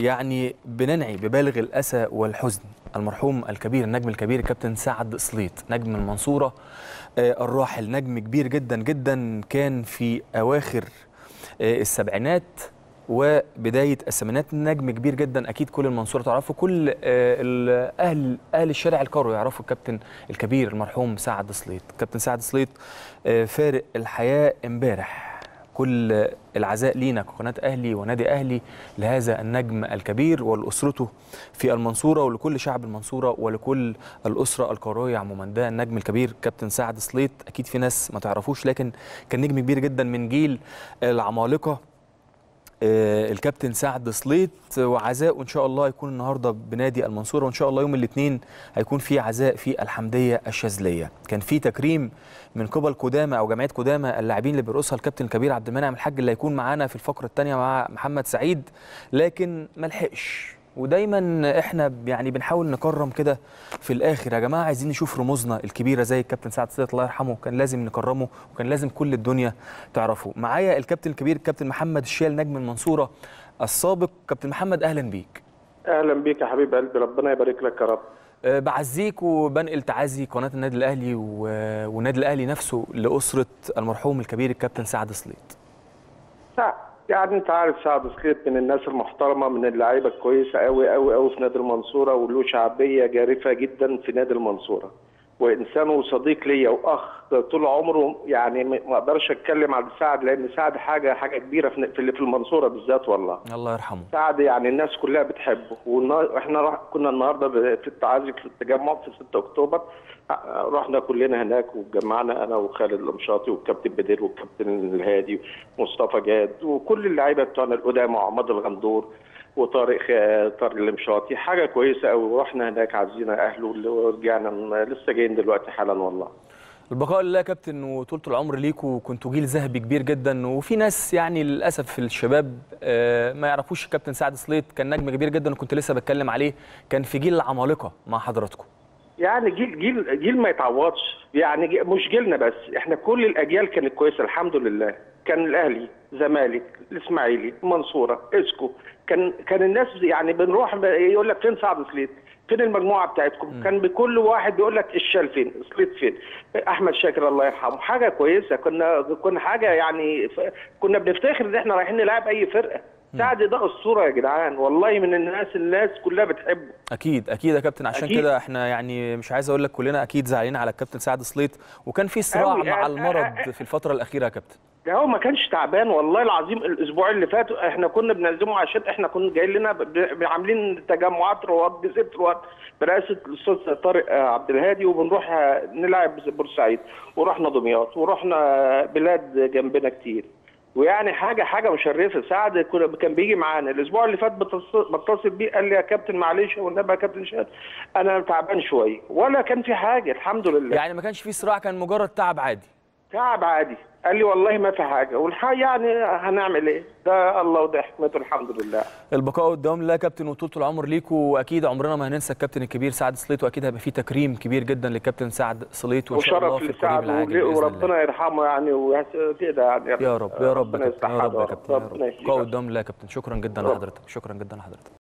يعني بننعي ببالغ الأسى والحزن المرحوم الكبير النجم الكبير الكابتن سعد سليط نجم المنصورة آه، الراحل نجم كبير جدا جدا كان في أواخر آه، السبعينات وبداية الثمانينات. نجم كبير جدا أكيد كل المنصورة تعرفه كل آه، أهل أهل الشارع القروي يعرفوا الكابتن الكبير المرحوم سعد سليط كابتن سعد سليط فارق الحياة امبارح. كل العزاء لينا كقناة أهلي ونادي أهلي لهذا النجم الكبير ولاسرته في المنصورة ولكل شعب المنصورة ولكل الأسرة القرويه عموما. ده النجم الكبير كابتن سعد سليط. أكيد في ناس ما تعرفوش لكن كان نجم كبير جدا من جيل العمالقة. آه، الكابتن سعد سليط وعزاء ان شاء الله يكون النهارده بنادي المنصورة وإن شاء الله يوم الاثنين هيكون في عزاء في الحمدية الشاذلية. كان في تكريم من قبل قدامى أو جمعية قدامى اللاعبين اللي بيرقصها الكابتن الكبير عبد المنعم الحاج اللي هيكون معانا في الفقرة الثانية مع محمد سعيد لكن ما لحقش. ودايما إحنا يعني بنحاول نكرم كده في الآخر. يا جماعة عايزين نشوف رموزنا الكبيرة زي الكابتن سعد سيد الله يرحمه كان لازم نكرمه وكان لازم كل الدنيا تعرفه. معايا الكابتن الكبير الكابتن محمد الشيال نجم المنصورة السابق. كابتن محمد أهلا بيك. أهلا بيك يا حبيب قلبي. ربنا يبارك لك يا رب. أه، بعزيك وبنقل تعازي قناة النادي الأهلي والنادي الأهلي نفسه لأسرة المرحوم الكبير الكابتن سعد سليط سع- يعني انت عارف سعد سخيط من الناس المحترمة من اللعيبة الكويسة قوي قوي قوي في نادي المنصورة وله شعبية جارفة جدا في نادي المنصورة. وإنسان وصديق ليا وأخ طول عمره يعني ما أقدرش أتكلم عن سعد لأن سعد حاجة حاجة كبيرة في في المنصورة بالذات والله. الله يرحمه. سعد يعني الناس كلها بتحبه. وإحنا كنا النهارده في التعازي في التجمع في 6 أكتوبر ع- رحنا كلنا هناك وجمعنا أنا وخالد المشاطي والكابتن بدير والكابتن الهادي ومصطفى جاد وكل اللعيبة بتوعنا القدامى وعماد الغندور وطارق طارق المشاطي حاجة كويسة قوي ورحنا هناك عزينا أهله ورجعنا لسه جايين دلوقتي حالا؟ والله البقاء لله يا كابتن وطولة العمر ليكوا كنتوا جيل ذهبي كبير جدا وفي ناس يعني للأسف في الشباب آه، ما يعرفوش الكابتن سعد سليط كان نجم كبير جدا وكنت لسه بتكلم عليه كان في جيل العمالقه مع حضراتكم. يعني جيل جيل جيل ما يتعوضش. يعني جي- مش جيلنا بس إحنا كل الأجيال كانت كويسة الحمد لله. كان الأهلي زمالك الإسماعيلي المنصوره إسكو كان كان الناس يعني بنروح يقول لك فين سعد سليط فين المجموعة بتاعتكم؟ كان بكل واحد بيقول لك الشال فين سليط فين. أحمد شاكر الله يرحمه حاجة كويسة. كنا كنا حاجة يعني ف... كنا بنفتخر إن إحنا رايحين نلعب أي فرقة. سعد ده اسطوره يا جدعان والله من الناس الناس كلها بتحبه. أكيد أكيد يا كابتن. عشان. كده إحنا يعني مش عايز أقول لك كلنا أكيد زعلانين على الكابتن سعد سليط وكان في صراع. مع المرض في الفترة الأخيرة يا كابتن. ده هو ما كانش تعبان والله العظيم الأسبوع اللي فات إحنا كنا بنعزمه عشان إحنا كنا جايين لنا عاملين تجمعات رواد بست رواد برئاسة الأستاذ طارق آه، عبد الهادي وبنروح آه، نلعب بورسعيد ورحنا دمياط ورحنا بلاد جنبنا كتير. ويعني حاجة حاجة مشرفة. سعد كان بيجي معانا. الأسبوع اللي فات بتص- بتصل بيه قال لي يا كابتن معلش والنبي يا كابتن شهاد أنا تعبان شوية. ولا كان في حاجة الحمد لله. يعني ما كانش في صراع كان مجرد تعب عادي. تعب عادي. قال لي والله ما في حاجة. والحقيقة يعني هنعمل إيه؟ ده الله وده حكمته الحمد لله. البقاء لله يا كابتن وطولة العمر ليكوا وأكيد عمرنا ما هننسى الكابتن الكبير سعد سليط واكيد هيبقى في تكريم كبير جدا للكابتن سعد سليط وإن شاء الله وشرف في القريب العاجل وربنا يرحمه يعني وكده يعني. يا رب يا رب يا رب يا كابتن ربنا. البقاء والدوام لله يا كابتن. شكرا جدا. لحضرتك شكرا جدا لحضرتك